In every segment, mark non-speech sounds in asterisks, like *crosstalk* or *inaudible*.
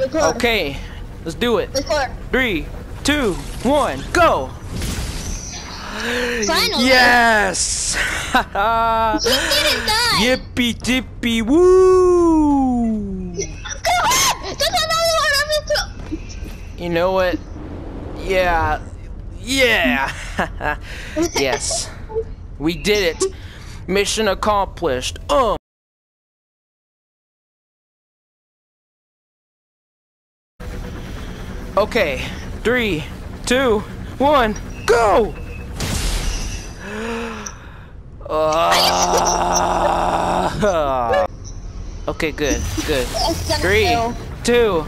record. Okay, let's do it. Record. Three, two, one, go! Finally. Yes! *laughs* He didn't die. *laughs* Yippee dippy woo! Come on! There's another one on the top. You know what? Yeah. Yeah! *laughs* yes. We did it. Mission accomplished. Um. Okay. Three, two, one, go! Ah. okay, good, good. *laughs* Three, two,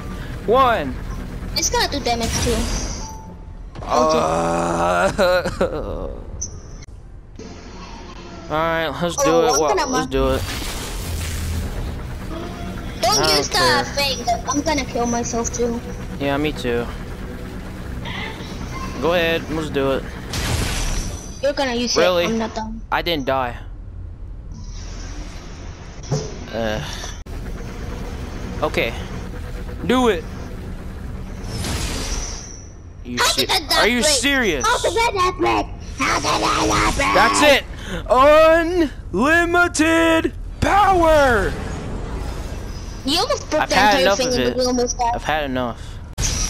one. It's gonna do damage too. Uh, *laughs* Alright, let's do Oh, it. Well, kind of let's do it. Don't use the thing. I'm gonna kill myself too. Yeah, me too. Go ahead, let's do it. You're gonna use Really? it. I'm not done. I didn't die. Uh. Okay. Do it. You How se- did that Are you break? serious? That break? How did that? That's it. Unlimited power. You almost broke I've the had entire enough thing of and it. we almost died. I've had enough.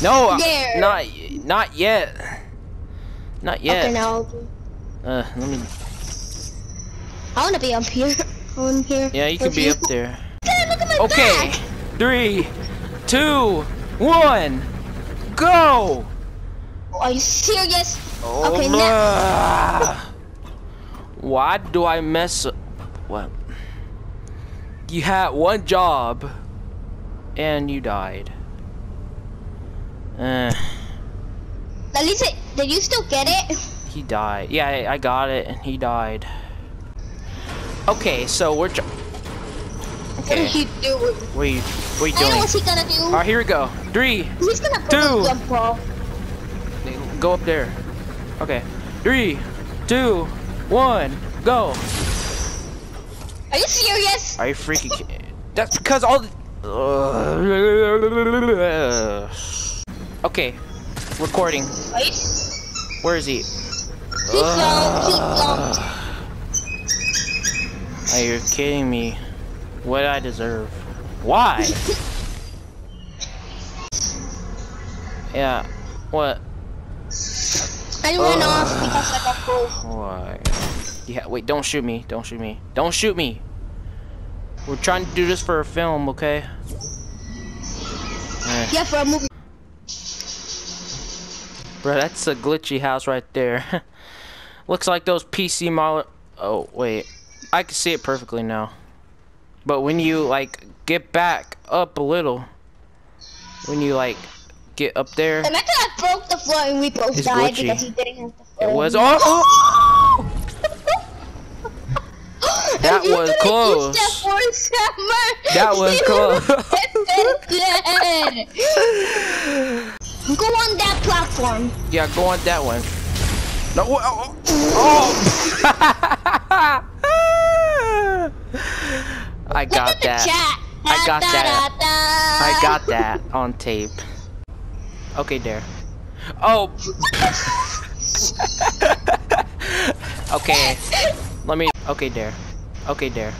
No, I- not not yet. Not yet. Okay, now Uh, let me. I wanna be up here. *laughs* On here. Yeah, you can with be up there. Hey, look at my Okay, back. three, two, one, go. Are you serious? Oh, Okay, now. *laughs* Why do I mess up? What? You had one job, and you died. Uh, At least it, did you still get it? he died. Yeah, I, I got it, and he died. Okay, so we're. tr- What Okay, did he do? what are you, what are you I know doing? what's he gonna do. Alright, here we go. Three, He's gonna Two. jump ball. Go up there. Okay. Three, two, one, go. Are you serious? Are you freaking kidding? *laughs* That's because all the... Okay. Recording. S- Where is he? He jumped. He jumped. Are you kidding me? What I deserve? Why? *laughs* yeah. What? I ran off because I got cold. Why? Yeah, wait, don't shoot me. Don't shoot me. Don't shoot me. We're trying to do this for a film, okay? Yeah, for a movie. Bro, that's a glitchy house right there. *laughs* Looks like those PC model. Oh, wait. I can see it perfectly now. But when you, like, get back up a little, when you, like, get up there, Imagine I broke the floor and we both It's died glitchy. because he didn't have the it was. Oh! oh! *laughs* That was *laughs* close. That. That was close. Go on that platform. Yeah, go on that one. No, oh, oh, oh. *laughs* I got that. I got that. I got that on tape. Okay, there. Oh. *laughs* okay. Let me. Okay, there. Okay, there.